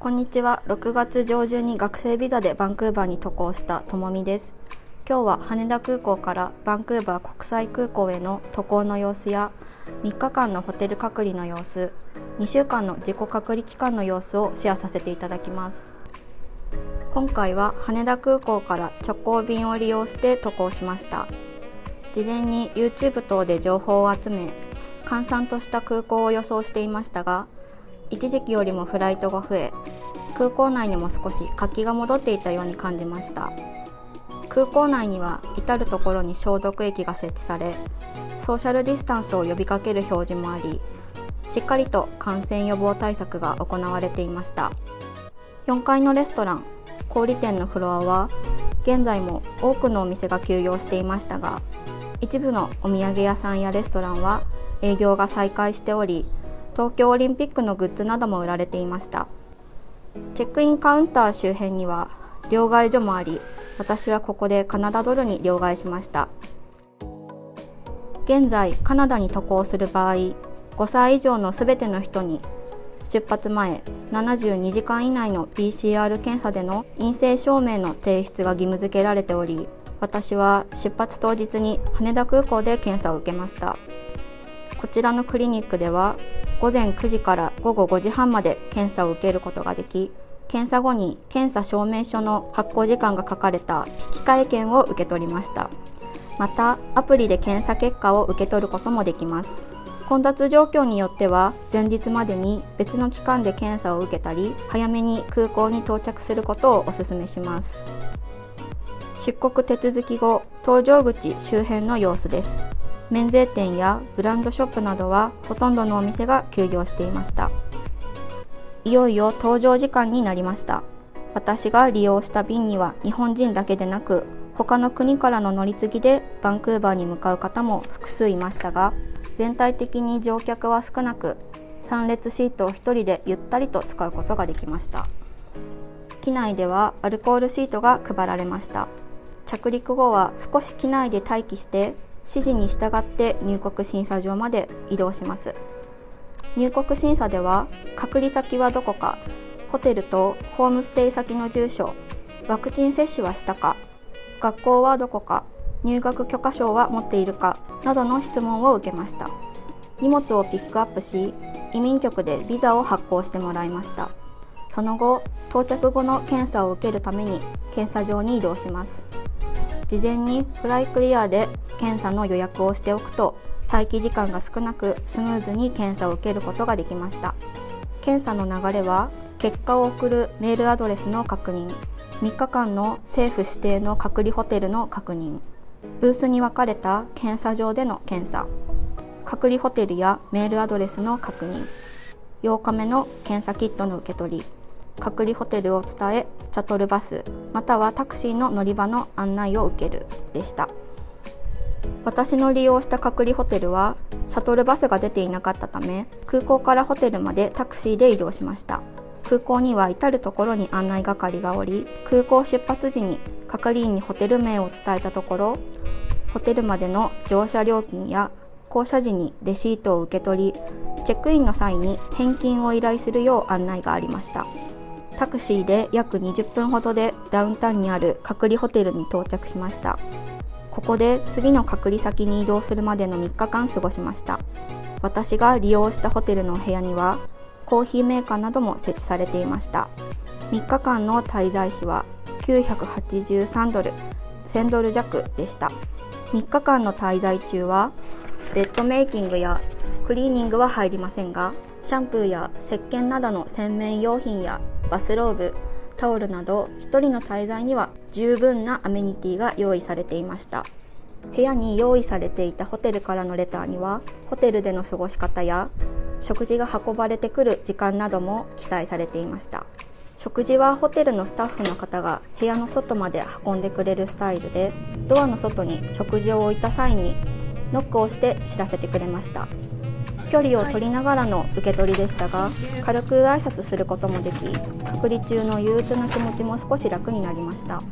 こんにちは。6月上旬に学生ビザでバンクーバーに渡航したともみです。今日は羽田空港からバンクーバー国際空港への渡航の様子や3日間のホテル隔離の様子2週間の自己隔離期間の様子をシェアさせていただきます。今回は羽田空港から直行便を利用して渡航しました。事前に YouTube 等で情報を集め閑散とした空港を予想していましたが一時期よりもフライトが増え空港内にも少し活気が戻っていたように感じました。空港内には至る所に消毒液が設置されソーシャルディスタンスを呼びかける表示もありしっかりと感染予防対策が行われていました。4階のレストラン小売店のフロアは現在も多くのお店が休業していましたが一部のお土産屋さんやレストランは営業が再開しており東京オリンピックのグッズなども売られていました。チェックインカウンター周辺には両替所もあり私はここでカナダドルに両替しました。現在カナダに渡航する場合5歳以上のすべての人に出発前72時間以内の PCR 検査での陰性証明の提出が義務付けられており私は出発当日に羽田空港で検査を受けました。こちらのクリニックでは午前9時から午後5時半まで検査を受けることができ検査後に検査証明書の発行時間が書かれた引換券を受け取りました。またアプリで検査結果を受け取ることもできます。混雑状況によっては前日までに別の機関で検査を受けたり早めに空港に到着することをお勧めします。出国手続き後搭乗口周辺の様子です。免税店やブランドショップなどはほとんどのお店が休業していました。いよいよ搭乗時間になりました。私が利用した便には日本人だけでなく他の国からの乗り継ぎでバンクーバーに向かう方も複数いましたが全体的に乗客は少なく3列シートを1人でゆったりと使うことができました。機内ではアルコールシートが配られました。着陸後は少し機内で待機して指示に従って入国審査場まで移動します。入国審査では隔離先はどこかホテルとホームステイ先の住所ワクチン接種はしたか学校はどこか入学許可証は持っているかなどの質問を受けました。荷物をピックアップし移民局でビザを発行してもらいました。その後到着後の検査を受けるために検査場に移動します。事前にフライクリアで検査の予約をしておくと待機時間が少なくスムーズに検査を受けることができました。検査の流れは結果を送るメールアドレスの確認。3日間の政府指定の隔離ホテルの確認。ブースに分かれた検査場での検査。隔離ホテルやメールアドレスの確認。8日目の検査キットの受け取り。隔離ホテルを伝えチャトルバスまたはタクシーの乗り場の案内を受けるでした。私の利用した隔離ホテルはシャトルバスが出ていなかったため空港からホテルまでタクシーで移動しました。空港には至る所に案内係がおり空港出発時に係員にホテル名を伝えたところホテルまでの乗車料金や降車時にレシートを受け取りチェックインの際に返金を依頼するよう案内がありました。タクシーで約20分ほどでダウンタウンにある隔離ホテルに到着しました。ここで次の隔離先に移動するまでの3日間過ごしました。私が利用したホテルの部屋にはコーヒーメーカーなども設置されていました。3日間の滞在費は983ドル1000ドル弱でした。3日間の滞在中はベッドメイキングやクリーニングは入りませんがシャンプーや石鹸などの洗面用品やバスローブタオルなど1人の滞在には十分なアメニティが用意されていました。部屋に用意されていたホテルからのレターにはホテルでの過ごし方や食事が運ばれてくる時間なども記載されていました。食事はホテルのスタッフの方が部屋の外まで運んでくれるスタイルでドアの外に食事を置いた際にノックをして知らせてくれました。距離を取りながらの受け取りでしたが軽く挨拶することもでき隔離中の憂鬱な気持ちも少し楽になりました。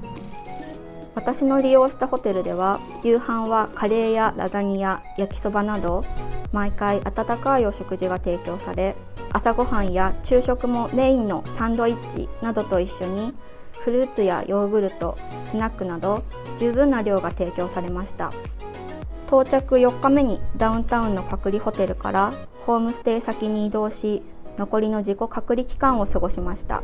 私の利用したホテルでは夕飯はカレーやラザニア焼きそばなど毎回温かいお食事が提供され朝ごはんや昼食もメインのサンドイッチなどと一緒にフルーツやヨーグルトスナックなど十分な量が提供されました。到着4日目にダウンタウンの隔離ホテルからホームステイ先に移動し残りの自己隔離期間を過ごしました。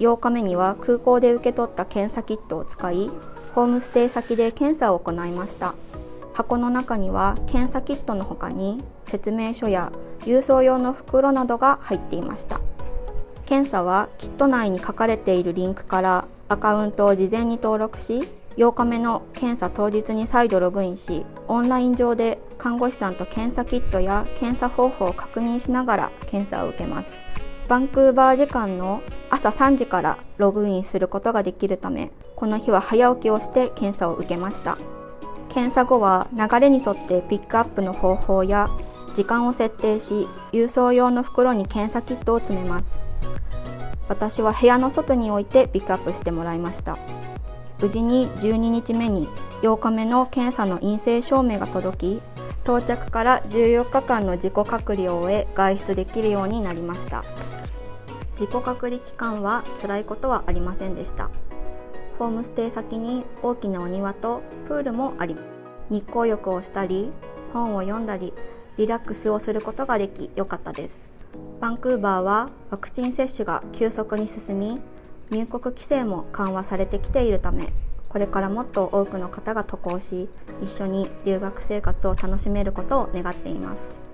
8日目には空港で受け取った検査キットを使いホームステイ先で検査を行いました。箱の中には検査キットの他に説明書や郵送用の袋などが入っていました。検査はキット内に書かれているリンクからアカウントを事前に登録し8日目の検査当日に再度ログインしオンライン上で看護師さんと検査キットや検査方法を確認しながら検査を受けます。バンクーバー時間の朝3時からログインすることができるためこの日は早起きをして検査を受けました。検査後は流れに沿ってピックアップの方法や時間を設定し郵送用の袋に検査キットを詰めます。私は部屋の外に置いてピックアップしてもらいました。無事に12日目に8日目の検査の陰性証明が届き到着から14日間の自己隔離を終え外出できるようになりました。自己隔離期間は辛いことはありませんでした。ホームステイ先に大きなお庭とプールもあり日光浴をしたり本を読んだりリラックスをすることができ良かったです。バンクーバーはワクチン接種が急速に進み入国規制も緩和されてきているためこれからもっと多くの方が渡航し一緒に留学生活を楽しめることを願っています。